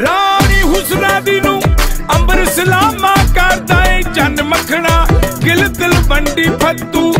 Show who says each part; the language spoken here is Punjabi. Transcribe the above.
Speaker 1: ਰਾਣੀ ਹੁਸਨਾ ਦੀ ਨੂੰ ਅੰਬਰ ਸਲਾਮਾ ਕਰਦਾ ਏ ਚੰਨ ਮੱਖਣਾ ਗਿਲ ਦਿਲ ਬੰਡੀ ਫੱਤੂ।